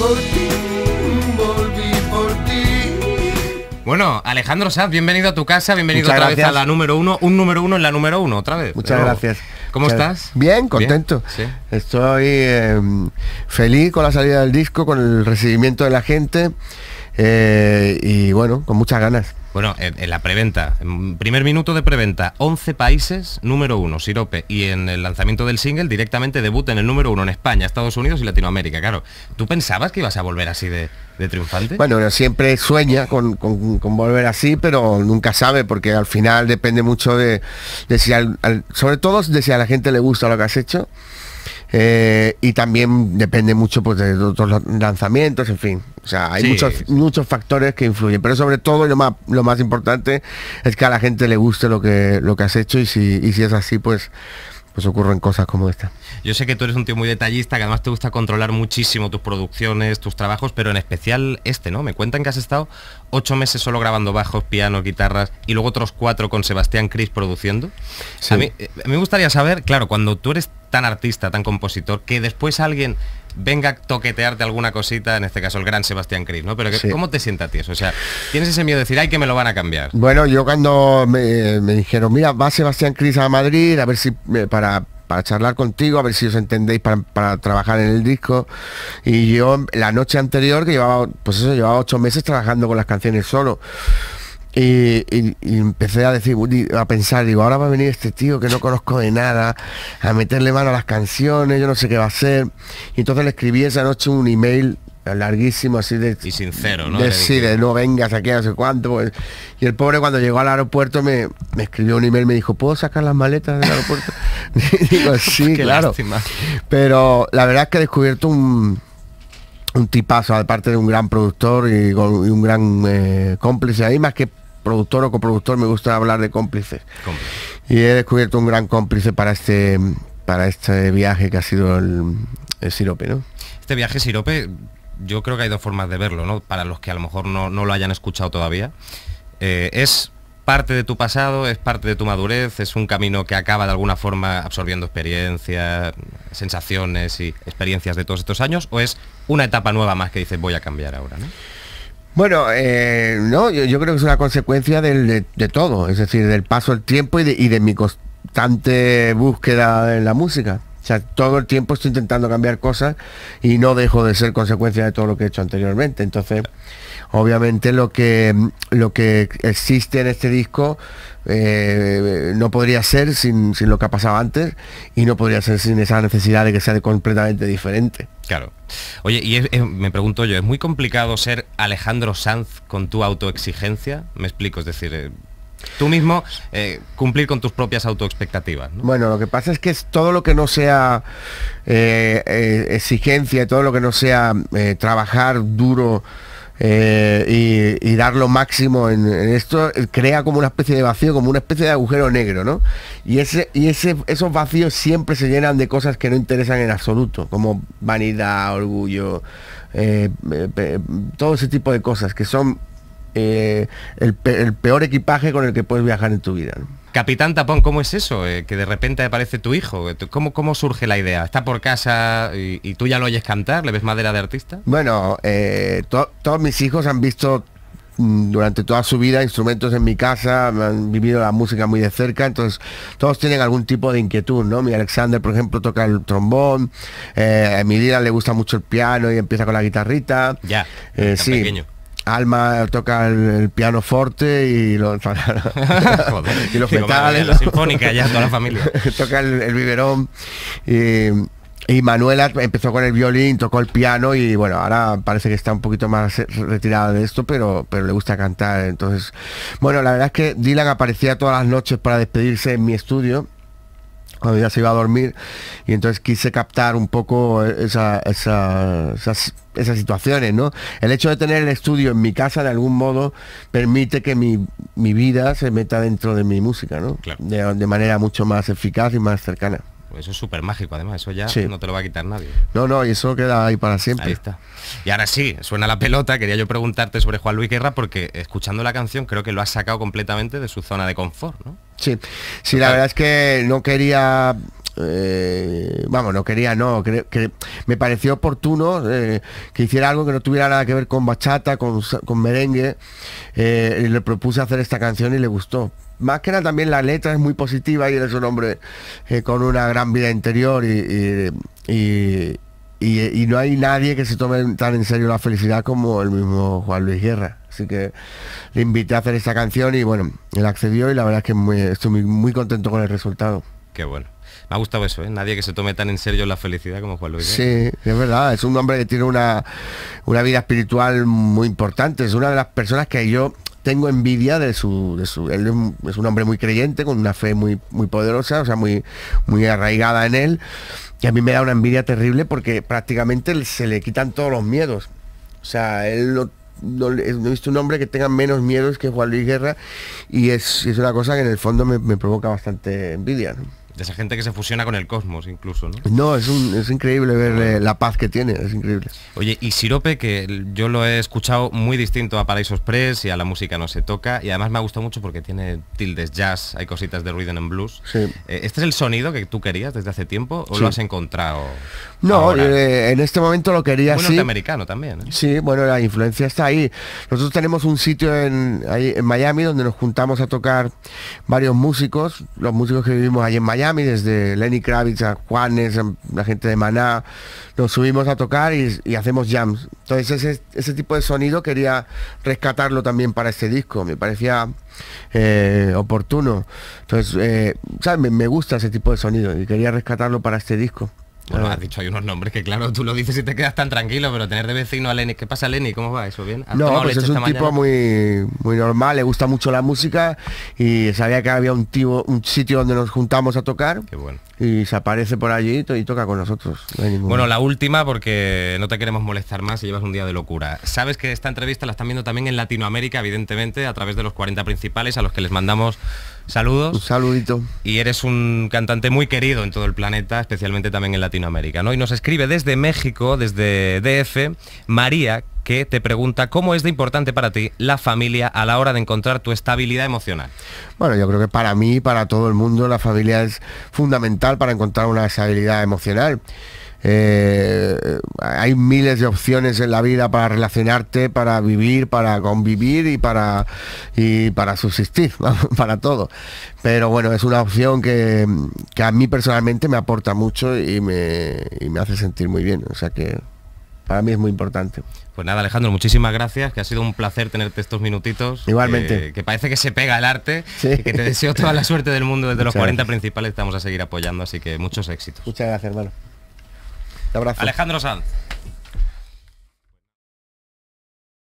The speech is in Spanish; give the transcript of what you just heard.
por ti, volví por ti. Bueno, Alejandro Sanz, bienvenido a tu casa, bienvenido Muchas otra vez a la número uno, un número uno en la número uno, otra vez. Muchas Pero, gracias. ¿Cómo Muchas- estás? Bien, contento. Sí. Estoy eh, feliz con la salida del disco, con el recibimiento de la gente eh, y bueno, con muchas ganas. Bueno, en, en la preventa, en primer minuto de preventa, 11 países, número uno, Sirope, y en el lanzamiento del single directamente debuta en el número uno en España, Estados Unidos y Latinoamérica. Claro, ¿tú pensabas que ibas a volver así de, de triunfante? Bueno, siempre sueña con, con- con volver así, pero nunca sabe, porque al final depende mucho de, de si al- al- sobre todo de si a la gente le gusta lo que has hecho. Eh, y también depende mucho pues, de otros lanzamientos, en fin. O sea, hay Sí, muchos, sí. muchos factores que influyen. Pero sobre todo lo más, lo más importante es que a la gente le guste lo que, lo que has hecho y si, y si es así, pues, pues ocurren cosas como esta. Yo sé que tú eres un tío muy detallista, que además te gusta controlar muchísimo tus producciones, tus trabajos, pero en especial este, ¿no? Me cuentan que has estado ocho meses solo grabando bajos, piano, guitarras y luego otros cuatro con Sebastián Cris produciendo. Sí. A, mí, eh, me gustaría saber, claro, cuando tú eres tan artista, tan compositor, que después alguien venga a toquetearte alguna cosita, en este caso el gran Sebastián Cris, ¿no? Pero que- Sí. ¿cómo te sienta a ti eso? O sea, tienes ese miedo de decir, ay, que me lo van a cambiar. Bueno, yo cuando me, me dijeron, mira, va Sebastián Cris a Madrid, a ver si eh, para, para charlar contigo, a ver si os entendéis para, para trabajar en el disco. Y yo la noche anterior, que llevaba, pues eso, llevaba ocho meses trabajando con las canciones solo. Y, empecé a decir, a pensar, digo, ahora va a venir este tío que no conozco de nada, a meterle mano a las canciones, yo no sé qué va a hacer. Y entonces le escribí esa noche un email larguísimo así de Y sincero, ¿no? de, sí, no vengas aquí, no sé cuánto. pues. Y el pobre cuando llegó al aeropuerto me, me escribió un email, me dijo, ¿puedo sacar las maletas del aeropuerto? Y digo, sí, Qué claro. lástima. Pero la verdad es que he descubierto un, un tipazo, aparte de un gran productor y, un gran eh, cómplice. Ahí más que productor o coproductor me gusta hablar de cómplices. Y he descubierto un gran cómplice para este para este viaje que ha sido el, el sirope, ¿no? Este viaje sirope, yo creo que hay dos formas de verlo, ¿no? Para los que a lo mejor no, no lo hayan escuchado todavía. Eh, es parte de tu pasado, es parte de tu madurez, es un camino que acaba de alguna forma absorbiendo experiencias, sensaciones y experiencias de todos estos años, o es una etapa nueva más que dices voy a cambiar ahora, ¿no? Bueno, eh, no, yo, creo que es una consecuencia de, de todo, es decir, del paso del tiempo y de, y de mi constante búsqueda en la música. O sea, todo el tiempo estoy intentando cambiar cosas y no dejo de ser consecuencia de todo lo que he hecho anteriormente. Entonces, obviamente lo que lo que existe en este disco eh, no podría ser sin, sin lo que ha pasado antes y no podría ser sin esa necesidad de que sea completamente diferente. Claro. Oye, y me pregunto yo, ¿es muy complicado ser Alejandro Sanz con tu autoexigencia? Me explico, es decir, eh, tú mismo eh, cumplir con tus propias autoexpectativas, ¿no? Bueno, lo que pasa es que es todo lo que no sea eh, eh, exigencia, todo lo que no sea trabajar duro y, dar lo máximo en, esto, crea como una especie de vacío, como una especie de agujero negro, ¿no? Y, ese, y ese, esos vacíos siempre se llenan de cosas que no interesan en absoluto, como vanidad, orgullo, todo ese tipo de cosas que son eh, el, pe- el peor equipaje con el que puedes viajar en tu vida. ¿no? Capitán Tapón, ¿cómo es eso? Eh, que de repente aparece tu hijo. ¿Cómo, ¿Cómo surge la idea? ¿Está por casa y, y tú ya lo oyes cantar? ¿Le ves madera de artista? Bueno, eh, to- todos mis hijos han visto mm, durante toda su vida instrumentos en mi casa, han vivido la música muy de cerca, entonces todos tienen algún tipo de inquietud, ¿no? Mi Alexander, por ejemplo, toca el trombón, eh, a le gusta mucho el piano y empieza con la guitarrita. Ya, Eh, sí. pequeño. Alma toca el, piano forte y, lo- Joder. y los Digo, metales. la sinfónica ya, toda la familia. toca el, el biberón y, y Manuela empezó con el violín, tocó el piano y bueno, ahora parece que está un poquito más retirada de esto, pero, pero le gusta cantar. Entonces, bueno, la verdad es que Dylan aparecía todas las noches para despedirse en mi estudio cuando ya se iba a dormir y entonces quise captar un poco esa- esa- esas, esas situaciones, ¿no? El hecho de tener el estudio en mi casa de algún modo permite que mi, mi vida se meta dentro de mi música, ¿no? Claro. De, de manera mucho más eficaz y más cercana. Pues eso es súper mágico, además, eso ya Sí. no te lo va a quitar nadie. No, no, y eso queda ahí para siempre. Ahí está. Y ahora sí, suena la pelota. Quería yo preguntarte sobre Juan Luis Guerra porque escuchando la canción creo que lo has sacado completamente de su zona de confort, ¿no? Sí, sí, la verdad es que no quería eh, vamos, no quería, no, creo que me pareció oportuno eh, que hiciera algo que no tuviera nada que ver con bachata, con, con merengue. eh, y le propuse hacer esta canción y le gustó. Más que nada también la letra es muy positiva y él es un hombre con una gran vida interior y- y- y no hay nadie que se tome tan en serio la felicidad como el mismo Juan Luis Guerra. Así que le invité a hacer esta canción y bueno, él accedió y la verdad es que muy- estoy muy, muy contento con el resultado. Qué bueno. Me ha gustado eso, ¿eh? Nadie que se tome tan en serio la felicidad como Juan Luis. Sí, Guerra. es verdad, es un hombre que tiene una, una vida espiritual muy importante, es una de las personas que yo tengo envidia de su, de su él es un- es un hombre muy creyente, con una fe muy, muy poderosa, o sea, muy, muy arraigada en él, y a mí me da una envidia terrible porque prácticamente se le quitan todos los miedos. O sea, él no, no he visto un hombre que tenga menos miedos que Juan Luis Guerra y es, es una cosa que en el fondo me, me provoca bastante envidia. De esa gente que se fusiona con el cosmos incluso, ¿no? No, es, un- es increíble ver la paz que tiene, es increíble. Oye, y Sirope, que yo lo he escuchado muy distinto a Paraíso Express y a la música no se toca, y además me ha gustado mucho porque tiene tildes jazz, hay cositas de rhythm and blues. Sí. Eh, ¿Este es el sonido que tú querías desde hace tiempo o Sí. lo has encontrado? No, eh, en este momento lo quería Muy así. norteamericano también. ¿eh? Sí, bueno, la influencia está ahí. Nosotros tenemos un sitio en, ahí en Miami donde nos juntamos a tocar varios músicos, los músicos que vivimos allí en Miami, desde Lenny Kravitz a Juanes, la gente de Maná, nos subimos a tocar y, hacemos jams. Entonces ese, tipo de sonido quería rescatarlo también para este disco, me parecía eh, oportuno. Entonces, eh, me gusta ese tipo de sonido y quería rescatarlo para este disco. Bueno, Ah. has dicho hay unos nombres que claro, tú lo dices y te quedas tan tranquilo, pero tener de vecino a Lenny, ¿qué pasa Lenny? ¿Cómo va eso? ¿Bien? ¿Has No, pues es un tipo mañana? muy, muy normal, le gusta mucho la música y sabía que había un, tío, un sitio donde nos juntamos a tocar Qué bueno. y se aparece por allí y to- y toca con nosotros. no hay ningún- Bueno, la última porque no te queremos molestar más y llevas un día de locura. Sabes que esta entrevista la están viendo también en Latinoamérica, evidentemente, a través de los 40 principales, a los que les mandamos un saludos. saludito. Y eres un cantante muy querido en todo el planeta, especialmente también en Latinoamérica. ¿no? Y nos escribe desde México, desde DF, María, que te pregunta cómo es de importante para ti la familia a la hora de encontrar tu estabilidad emocional. Bueno, yo creo que para mí, y para todo el mundo, la familia es fundamental para encontrar una estabilidad emocional. Eh, hay miles de opciones en la vida para relacionarte, para vivir, para convivir y para, y para subsistir, para todo. Pero bueno, es una opción que, que a mí personalmente me aporta mucho y me, y me hace sentir muy bien. O sea que para mí es muy importante. Pues nada, Alejandro, muchísimas gracias, que ha sido un placer tenerte estos minutitos. Igualmente. Que, que parece que se pega el arte Sí. y que te deseo toda la suerte del mundo desde los Muchas 40 gracias. principales, te vamos a seguir apoyando, así que muchos éxitos. Muchas gracias, hermano. Alejandro Sanz.